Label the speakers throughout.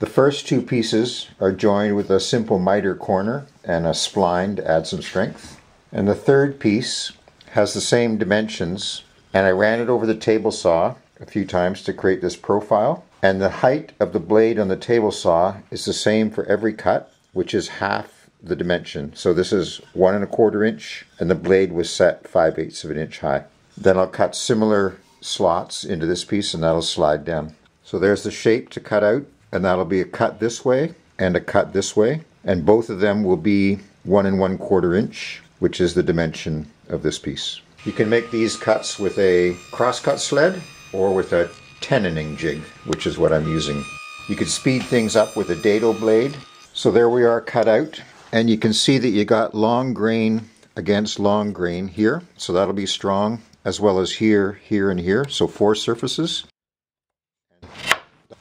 Speaker 1: The first two pieces are joined with a simple miter corner and a spline to add some strength. And the third piece has the same dimensions and I ran it over the table saw a few times to create this profile. And the height of the blade on the table saw is the same for every cut, which is half the dimension. So this is one and a quarter inch and the blade was set 5 eighths of an inch high. Then I'll cut similar slots into this piece and that'll slide down. So there's the shape to cut out and that'll be a cut this way and a cut this way. And both of them will be one and one quarter inch, which is the dimension of this piece. You can make these cuts with a crosscut sled or with a tenoning jig, which is what I'm using. You could speed things up with a dado blade. So there we are cut out. And you can see that you got long grain against long grain here. So that'll be strong, as well as here, here, and here. So four surfaces.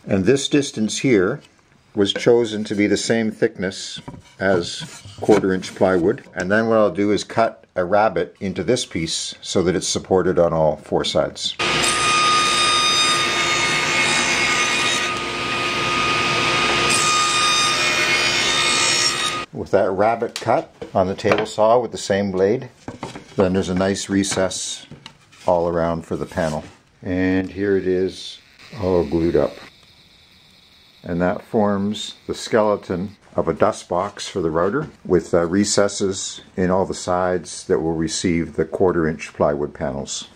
Speaker 1: And this distance here was chosen to be the same thickness as quarter inch plywood. And then what I'll do is cut a rabbet into this piece so that it's supported on all four sides. With that rabbet cut on the table saw with the same blade, then there's a nice recess all around for the panel. And here it is all glued up. And that forms the skeleton of a dust box for the router with uh, recesses in all the sides that will receive the quarter inch plywood panels.